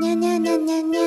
Nya nya nya nya nya.